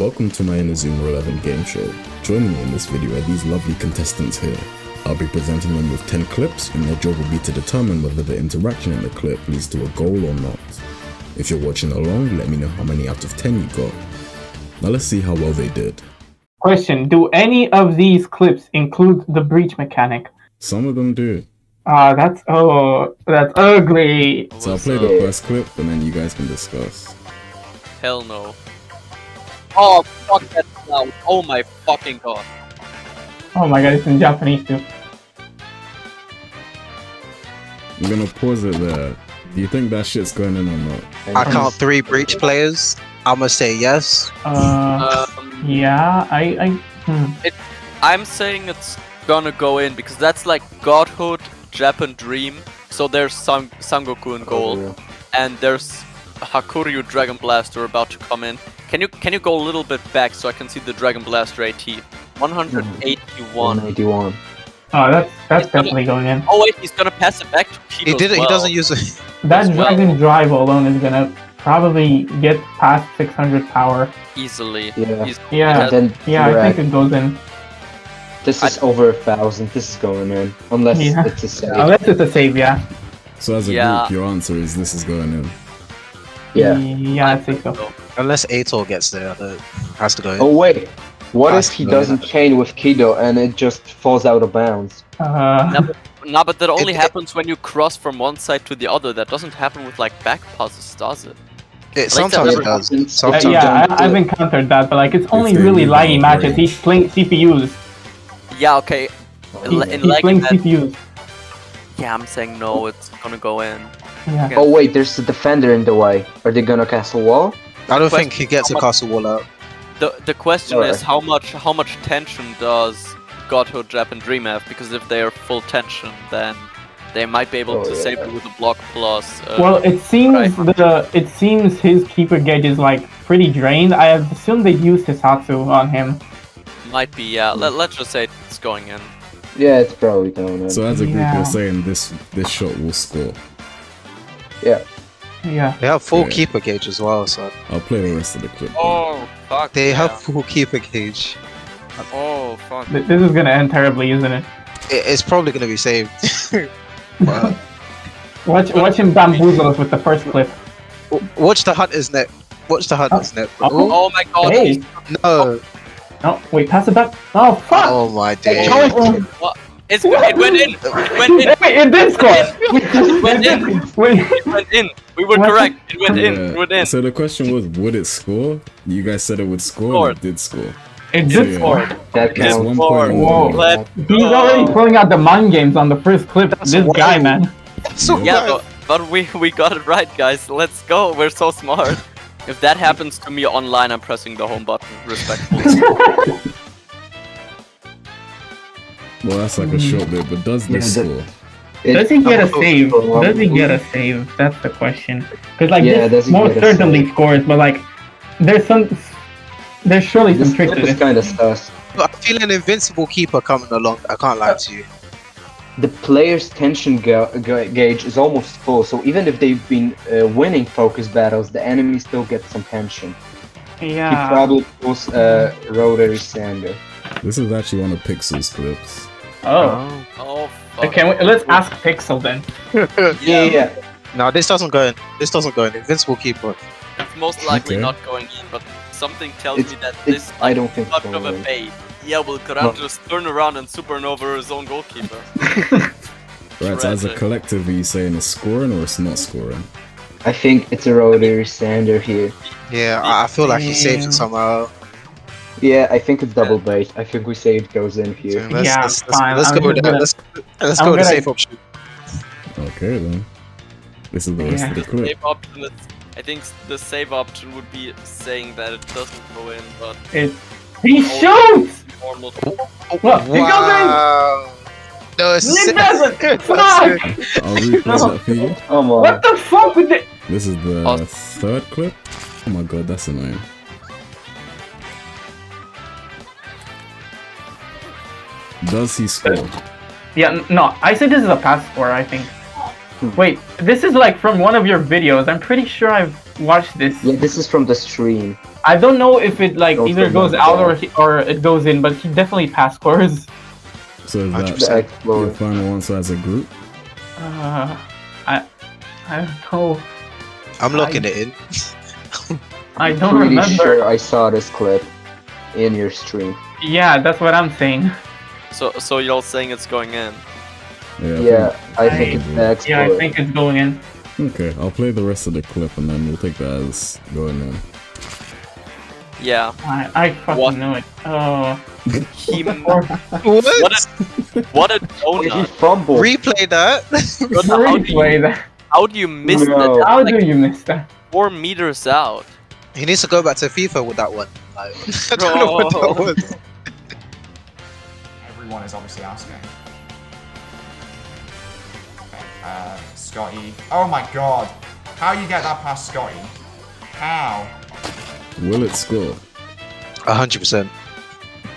Welcome to my Inazuma 11 game show. Joining me in this video are these lovely contestants here. I'll be presenting them with 10 clips and their job will be to determine whether the interaction in the clip leads to a goal or not. If you're watching along, let me know how many out of 10 you got. Now let's see how well they did. Question: Do any of these clips include the breach mechanic? Some of them do. Ah, that's oh, that's ugly. So I'll play the first clip and then you guys can discuss. Hell no. Oh, fuck that sound. Oh my fucking god. Oh my god, it's in Japanese too. I'm gonna pause it there. Do you think that shit's going in or not? I count three breach players. I'm gonna say yes. Uh, Um, yeah, I, I, hmm. I'm saying it's gonna go in because that's like Godhood, Japan Dream. So there's Sang- Sangoku in goal, and there's Hakuryu Dragon Blaster about to come in. Can you can you go a little bit back so I can see the Dragon Blaster AT? 181. 181. oh, that's that's It's gonna- definitely going in. Oh wait, he's gonna pass it back to Kido He did. as He doesn't use it. That as well. Dragon Drive alone is gonna probably get past 600 power. easily. Yeah. He's- Yeah, has- Then yeah, I Drag. think it goes in. This is over a thousand. This is going in. Unless Yeah. it's a save. Unless it's a save, yeah. So as a Yeah. group, your answer is this is going in. Yeah. Yeah, I think so. Unless Ator gets there, it has to go. in. Oh wait. What Has if he doesn't in. chain with Kido and it just falls out of bounds? Uh, No, No, but that only It- it- happens when you cross from one side to the other. That doesn't happen with like back passes, does it? It like sometimes it does. Uh, uh, Sometimes yeah, don't I, I've it. encountered that, but like it's only they really leave laggy out matches. range. He's playing CPUs. Yeah, okay. He, In, in he's like playing that, CPUs. yeah, I'm saying no. It's gonna go in. Yeah. Oh wait, there's a defender in the way. Are they gonna castle wall? I don't think he gets a how castle wall out. The the question Alright. is how much how much tension does Godhood Japan Dream have? Because if they are full tension, then they might be able Oh, to yeah. save it with a block plus. Uh, Well, it seems Right. the it seems his keeper gauge is like pretty drained. I assume they used Hisatsu on him. might be yeah. Let, let's just say it's going in. Yeah, it's probably going in. So as a group, Yeah. you're saying this this shot will score. Yeah. Yeah. They have full Yeah. keeper gauge as well, so I'll play the rest of the clip. Oh fuck! they have full keeper gauge. Oh fuck! This is gonna end terribly, isn't it? It, it's probably gonna be saved. but Watch watch him bamboozle us with the first clip. watch the hunter's net. Watch the hunter's net. Oh. Ooh, Oh my god! Hey, no! no, wait, pass it back. Oh fuck! Oh my days! Oh, It's, it went in. It went in. Wait, it did score. It went in. Wait, It went in. We were What? correct. It went in. Yeah. It went in. So the question was, would it score? You guys said it would score. Scored. It did score. it did yeah. score. that counts. one point. Whoa. on He's already pulling out the mind games on the first clip. That's this guy, man. So Yeah, but, but we we got it right, guys. Let's go. We're so smart. If that happens to me online, I'm pressing the home button. Respectfully. Well, that's like a short bit, but does this Yeah, score? It- Does he get a save? Does he get a save? That's the question. Because like Yeah, this he most certainly scores, but like there's some there's surely This some tricks to this. kind of sus. I feel an invincible keeper coming along. I can't lie to you. The player's tension ga- ga- gauge is almost full, so even if they've been uh, winning focus battles, the enemy still gets some tension. Yeah. He probably pulls uh, rotary sander. This is actually one of Pixel's clips. Oh. oh. oh fuck. Okay, we, let's ask Pixel then. Yeah, yeah. No, this doesn't go in. This doesn't go in. Invincible keeper. It's most likely Okay. not going in, but something tells It's- me that this I don't think much it's of a going bait. Yeah, will Karan just turn around and supernova his own goalkeeper? Right, so as a collective, are you saying it's scoring or it's not scoring? I think it's a rotary sander here. Yeah, I, I feel like he saved it somehow. Yeah, I think it's double bait. I think we say it goes in So here. let's, Yeah, let's, let's, fine. let's go with just that. gonna- Let's, let's I'm go with the gonna- safe option. Okay then. This is the rest of the clip. save option is, I think the save option would be saying that it doesn't go in, but It he shoots! normal. Look, it Wow. No, it's It doesn't! That's Fuck! I'll replay that for you. Come on. What the fuck with it? This is the Oh. third clip. Oh my god, that's annoying. Does he score? Yeah, no, I said this is a pass score, I think. Wait, this is like from one of your videos. I'm pretty sure I've watched this. Yeah, this is from the stream. I I don't know if it like Don't either goes out or he, or it goes in, but he definitely pass scores. So is Hundred that The percent. your Explorer. final answer as a group? Uh, I I don't know. I'm locking it in. I don't Pretty remember. sure I saw this clip in your stream. Yeah, that's what I'm saying. So so you're all saying it's going in? Yeah. I Yeah, I think I- it's the Explorer. Yeah, I think it's going in. okay, I'll play the rest of the clip and then we'll take that as going in. Yeah. I I fucking What? knew it. Oh, He or, What? what a what a Wait, he donut. fumbled. Replay that. Brother, how do you replay that. how do you miss No. that? How like do you miss that? four meters out. he needs to go back to FIFA with that one. Like, I don't know what that was. Everyone is obviously asking. Okay, uh, Scotty. Oh my god. How you get that past Scotty? How? Will it score? hundred percent.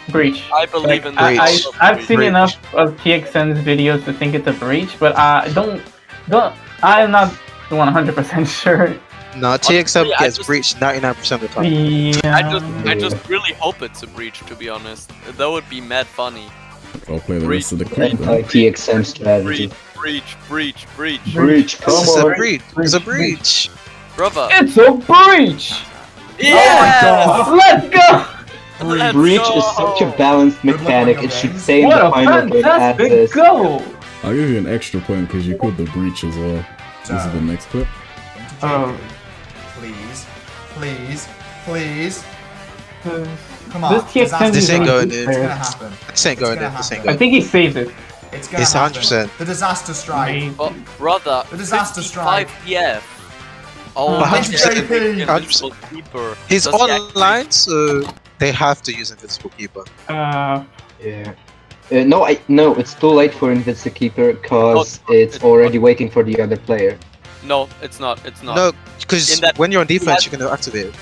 Breach. I believe in the I, I, Breach. I've seen Breach. enough of TXM's videos to think it's a breach, but I don't don't. I'm not 100% sure. No, TXM Honestly, gets just- breached ninety nine percent of the time. Yeah. I just I just really hope it's a breach to be honest. That would be mad funny. I'll play the Breach. rest of the clip. Anti-TXM strategy. Breach, breach, breach, breach. Breach, come This is a on. breach. It's a breach. Brother. It's a breach. Yeah! Oh Let's go. Let's Breach go! is such a balanced Good luck on mechanic. It should games. stay in the final game as fantastic this. goal. I'll give you an extra point because you called the breach as well. So, This is the next clip. into Oh. Please, please, please. Come on. This TXM disaster This ain't strike. going It's in. gonna player. happen. This ain't going gonna in. This ain't happen. I think he saves it. It's gonna It's happen. 100%. The disaster strike. Oh, brother. The disaster 55 PF. Oh, But my 100%. God, JP. Keeper. He's Does he online, so they have to use Invincible Keeper. Uh, Yeah. Uh, no, I no. It's too late for Invincible Keeper because it's it's already waiting for the other player. No, it's not. It's not. No, because when you're on defense, you can activate it.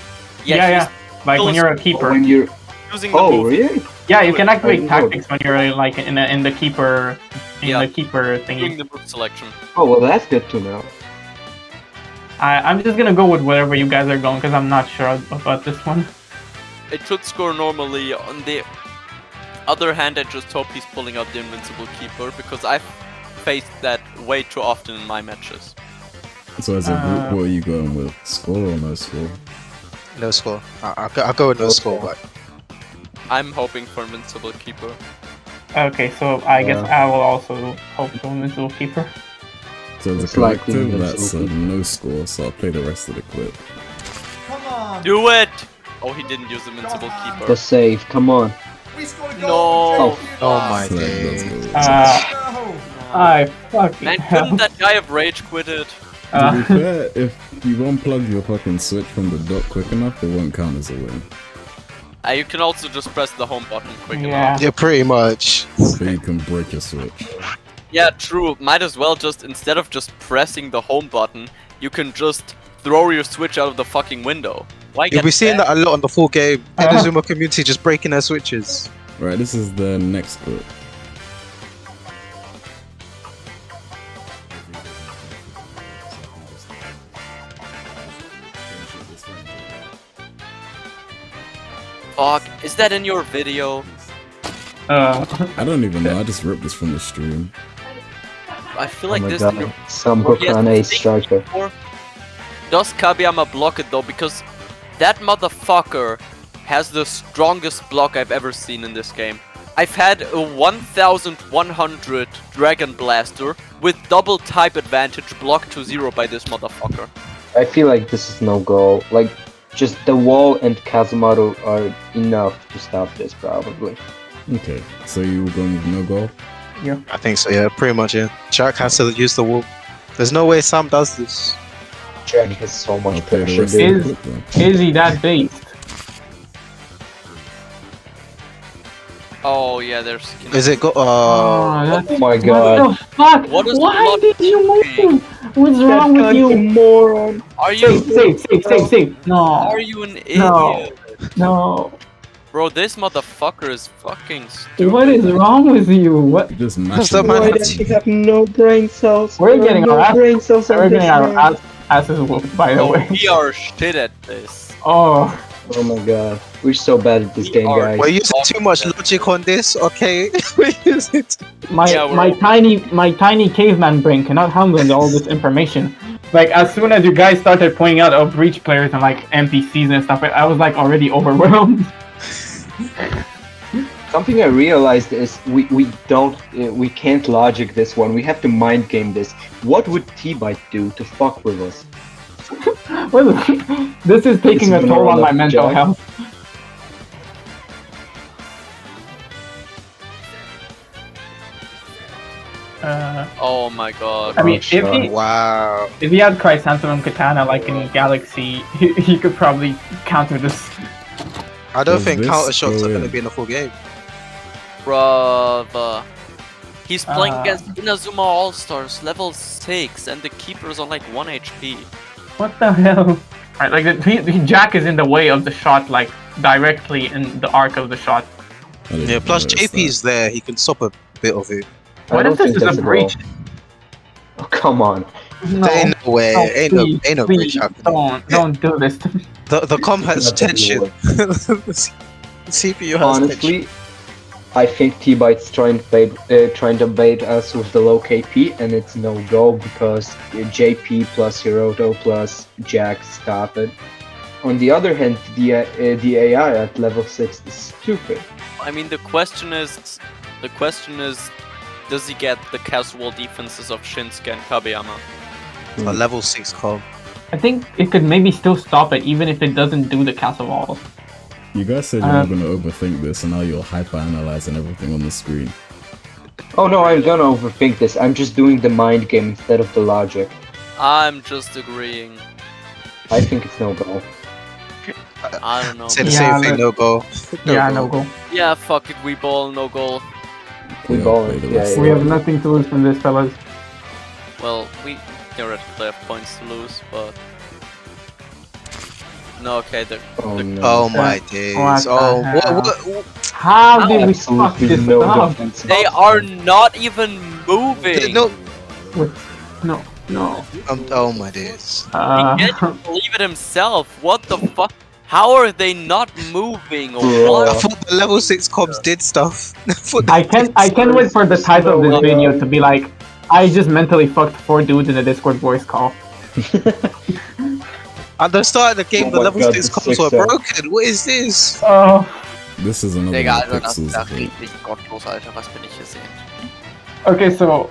yeah, he's yeah. Like when you're a keeper. When you're Using the oh move. really? Yeah, you can I activate tactics when you're like in the, in the keeper in Yeah. the keeper Doing thingy. the move selection. Oh well, that's good to know. I I'm just gonna go with whatever you guys are going because I'm not sure about this one. It should score normally. On the other hand, I just hope he's pulling out the Invincible Keeper because I've faced that way too often in my matches. So as a Uh, group, what are you going with? Score or no score? No score. I- I'll, go- I'll go with no Okay. score. But I'm hoping for Invincible Keeper. Okay, so I guess I will also hope for Invincible Keeper. So as a It's likely collective, that's that's a no score, so I'll play the rest of the clip. Come on. Do it! Oh, he didn't use Invincible Keeper. The save, come on. We scored No. goal. Oh my So that does days. Uh, No. I fucking Man, hell. couldn't that guy have rage quitted? To be Uh, fair, if you unplug your fucking switch from the dock quick enough, it won't count as a win. Uh, you can also just press the home button quick Yeah. enough. Yeah, pretty much. So you can break your switch. Yeah, true. Might as well just, instead of just pressing the home button, you can just throw your switch out of the fucking window. Why You'll get be seeing mad? that a lot on the full game. In the. Zuma community, just breaking their switches. Right, this is the next clip. Fuck, is that in your video? uh, I don't even know, I just ripped this from the stream. I feel Oh like my this god. in your Some hook Yes, on ace think striker. Does Kabeyama block it though? Because that motherfucker has the strongest block I've ever seen in this game. I've had a 1100 Dragon Blaster with double type advantage blocked to zero by this motherfucker. I feel like this is no goal. Like, just the wall and Kazemaru are enough to stop this, probably. Okay, so you were going with no goal? Yeah. I think so, yeah, pretty much, yeah. Jack has to use the wall. There's no way Sam does this. Jack has so much I'll play the pressure, rest of dude. the Is- is he that based? Oh yeah, there's. skin. Is it go? Uh, Oh, that's Oh my what god. the fuck? What is Why did you move? What's wrong with you? moron. Are you? save, save, save, save. No, Are you an idiot? No. no. Bro, this motherfucker is fucking stupid. What is wrong with you? What? You just That's mash the it. man- Why does have no brain cells? We're There getting no our brain cells We're getting our ass, asses whooped, by the Oh, way. we are shit at this. Oh, Oh my god. We're so bad at this game, are- guys. We're using too much logic on this, okay? We're using My Yeah, we're my all- tiny my tiny caveman brain cannot handle all this information. Like as soon as you guys started pointing out oh breach players and like NPCs and stuff, I was like already overwhelmed. Something I realized is we, we don't uh, we can't logic this one. We have to mind game this. What would T-Byte do to fuck with us? This is taking It's a toll on my mental Jack. health. My god. I mean, Oh, if sure. he Wow. if he had Chrysanthemum Katana like in Galaxy, he, he could probably counter this. I don't Does think counter shots are going to be in the full game. Brother. He's playing Uh. against Inazuma All Stars, level 6, and the keeper's on like 1 HP. What the hell? Right, like the, he, he- Jack is in the way of the shot, like directly in the arc of the shot. Yeah, plus notice that. There, he can stop a bit of it. I What don't if this think is that's a at breach? Oh, come on. No, There ain't no way, no, ain't no, ain't no please, happening. Don't don't do this. to me. The the comp has tension. the CPU has tension. Honestly, I think T-Byte's trying to bait, uh, trying to bait us with the low KP, and it's no go because uh, JP plus Hiroto plus Jack stop it. On the other hand, the uh, uh, the AI at level six is stupid. I mean, the question is, the question is, does he get the casual defenses of Shinsuke and Kabeyama? A level six comp. I think it could maybe still stop it, even if it doesn't do the castle walls. You guys said you're Uh, not gonna overthink this, and now you're hyper analyzing everything on the screen. Oh no, I'm gonna overthink this. I'm just doing the mind game instead of the logic. I'm just agreeing. I think it's no go. I don't know. Say the Yeah, same thing, but- no go. yeah, no go. Yeah, fuck it, we ball, no goal. We Yeah, ball play yeah, We have nothing to lose from this, fellas. Well, we theoretically have points to lose, but... No, okay, the, Oh the- no. Oh my days. the Oh, what, what, what? How did we fuck this no up? they are not even moving! No, What? No, no. um, oh my days. Uh, He can't believe it himself. What the fuck? How are they not moving? Or Bro. I thought the level six comps did stuff. I I can did I can wait for the title of this video to be like, I just mentally fucked four dudes in a Discord voice call. At the start of the game, Oh the level God, six the comps were sixer. broken. What is this? Oh, This is another Digga, one also of das ist ja richtig gottlos, Alter. Was bin ich hier sehen? okay, so.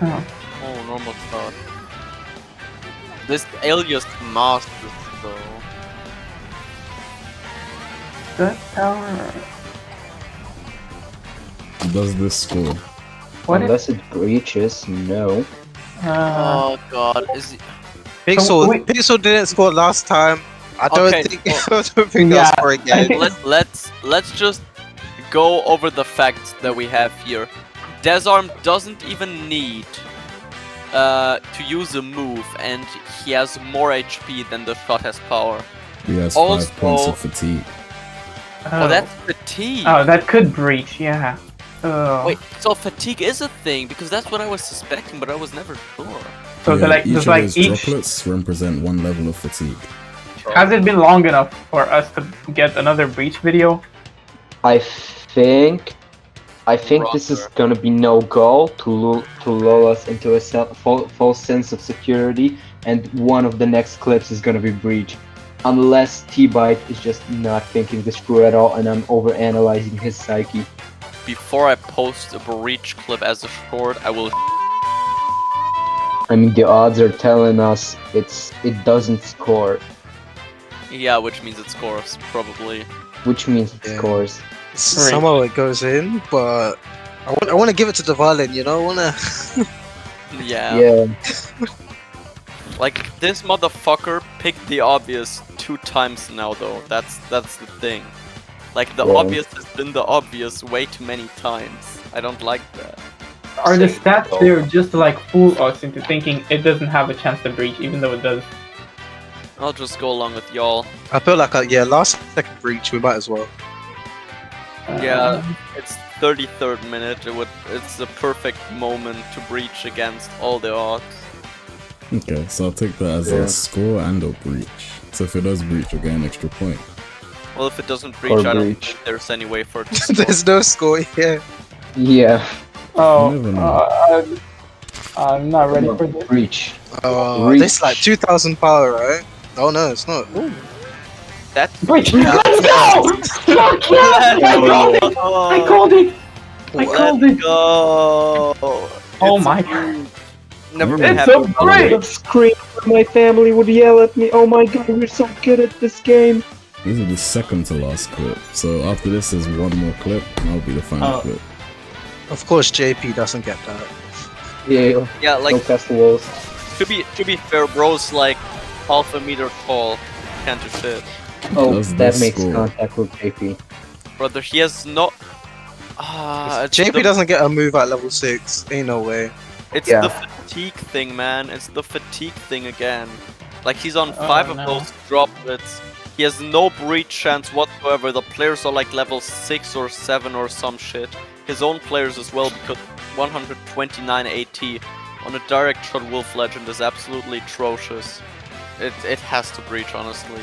Oh. Oh, normal start. This alias mask is so... That tower. Does this score? What is? Unless it breaches, no. Uh, Oh god, is he... Pixel, wait- Pixel didn't score last time. I don't Okay, think. well- I don't think Yeah, they'll score again. Let, let's let's just go over the facts that we have here. Desarm doesn't even need uh, to use a move, and he has more HP than the shot has power. He has Also- five points of fatigue. Oh, oh, that's fatigue. Oh, that could breach. Yeah. Oh. Wait, so fatigue is a thing because that's what I was suspecting, but I was never sure. So Yeah, the, like, each just of like those each. droplets represent one level of fatigue. Has it been long enough for us to get another breach video? I think. I think this is gonna be no goal to lull, to lull us into a false sense of security, and one of the next clips is gonna be breach, unless T-Byte is just not thinking this through at all, and I'm over analyzing his psyche. Before I post a breach clip as a short, I will. I mean, the odds are telling us it's it doesn't score, Yeah, which means it scores probably. which means it Yeah. scores. Somehow it goes in, but I want. I want to give it to Devalin. You know, I want to. Yeah. Yeah, Like this motherfucker picked the obvious two times now, though. That's that's the thing. Like the Yeah. obvious has been the obvious way too many times. I don't like that. Are the stats there just to like fool us into thinking it doesn't have a chance to breach, even though it does? I'll just go along with y'all. I feel like, uh, yeah, last second breach, we might as well. Yeah, it's 33rd minute. It would. It's the perfect moment to breach against all the odds. Okay, so I'll take that as Yeah. a score and a breach. So if it does breach, you'll get an extra point. Well, if it doesn't breach, Or I don't breach. think there's any way for it to score. There's no score here. Yeah. Oh, You never know. uh, I'm- I'm not ready for this. Breach. Oh, Reach. this like 2000 power, right? Oh no, it's not. That's Breach! Let's go! Fuck yeah! I called it! I called it! I called it! go. Oh It's my god. Never It's been It's happy so with great! Breach. Scream! My family would yell at me. Oh my god, we're so good at this game. This is the second to last clip. So after this is one more clip, and that'll be the final Oh. clip. Of course, JP doesn't get that. Yeah. Yeah, like no past the walls. to be to be fair, bro's like half a meter tall. Can't do shit, Oh, Does that makes score? contact with JP. brother. He has not. Ah, it's JP the, doesn't get a move at level 6. Ain't no way. It's Yeah. the fatigue thing, man. It's the fatigue thing again. Like he's on Oh, five of no. those droplets. He has no breach chance whatsoever. The players are like level six or seven or some shit. His own players as well because 129 AT on a direct shot Wolf Legend is absolutely atrocious. It it has to breach honestly.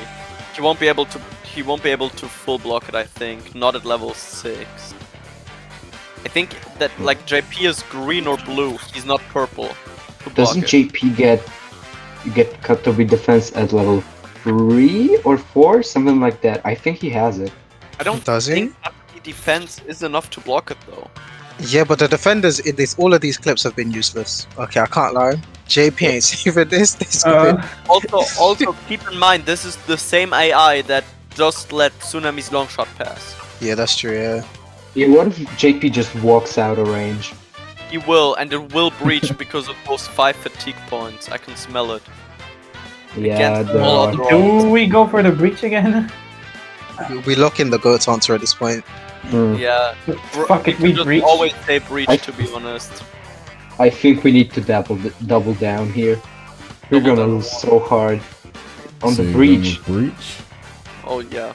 He won't be able to he won't be able to full block it I think. Not at level six. I think that like JP is green or blue. He's not purple. Doesn't it. JP get get cut to be defense at level three or four, something like that? I think he has it. I don't Does he? think that the defense is enough to block it though. Yeah, but the defenders in this, all of these clips have been useless. Okay, I can't lie. JP ain't saving this. This Uh, Also, also keep in mind this is the same AI that just let Tsunami's long shot pass. yeah, that's true. Yeah. Yeah, what if JP just walks out of range? He will, and it will breach because of those five fatigue points. I can smell it. Yeah, Against all the, other do we go for the breach again? We lock in the goat's answer at this point. Hmm. Yeah, bro- Fuck it, we we just breach. always say breach I- to be honest. I think we need to double double down here. We're Double gonna lose so hard on So the breach. breach. Oh yeah.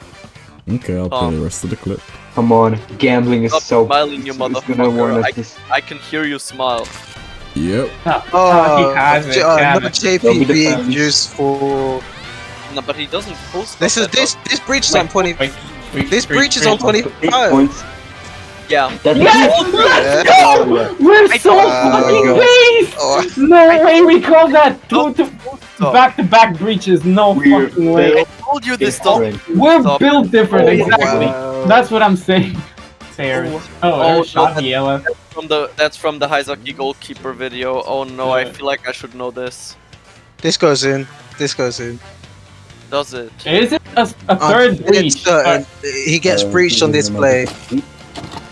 Okay, I'll play Um, the rest of the clip. Come on, gambling is Stop so. smiling, you motherfucker. I- this. I can hear you smile. Yep. Oh, he has it, uh, yeah. JP being defense. used. No, but he doesn't post. This is stuff that this this breach is on 20. wait, breach, This breach is on breach. 25. Points. Yeah. That Yes! Let's Oh, go! We're so Uh, fucking go. Oh, No way we call that two to Stop. back to back breaches. No We're fucking way. I told you this stuff. We're Stop. built different, Oh, exactly. wow. That's what I'm saying. Say Aaron. Oh, Oh, Aaron no, shot that- the LF. From the that's from the Haizaki goalkeeper video. Oh no, I feel like I should know this. this goes in. This goes in. Does it? Is it a, a Uh, third it's breach? certain. he gets Uh, breached on this play.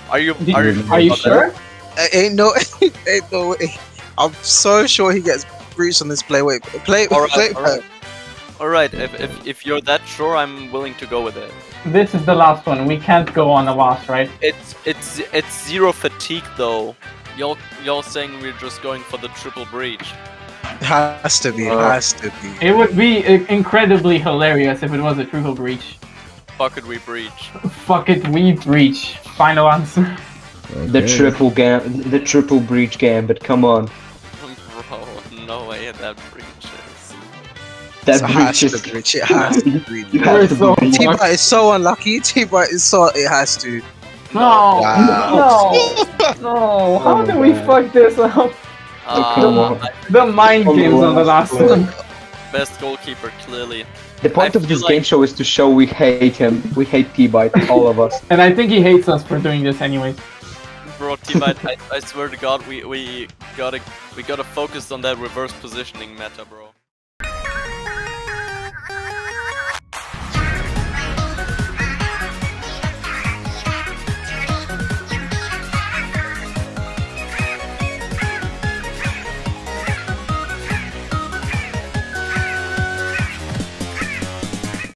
Are you Did- are you, Are you sure? Uh, ain't no, ain't no way. I'm so sure he gets breached on this play. Wait, play, all right, play. All right. All right. if, if if you're that sure, I'm willing to go with it. This is the last one. We can't go on a loss, right? It's it's it's zero fatigue though. Y'all y'all saying we're just going for the triple breach. Has to be. Uh, Has to be. It would be incredibly hilarious if it was a triple breach. Fuck it, we breach. Fuck it, we breach. Final answer. The triple gam, the triple breach gambit. Come on, Bro, no way that breaches. that It has breach to is. breach. It has to breach. You We're to so breach. T-Byte is so unlucky. T-Byte is so. It has to. No, Wow. no, no. How Oh did we fuck this up? Uh, on. The mind On the games on the last last one. best goalkeeper clearly. The point I of this feel game show is to show we hate him. We hate T-Byte, all of us. And I think he hates us for doing this anyways. Bro, T-Byte, I, I swear to God, we we gotta we gotta focus on that reverse positioning meta, bro.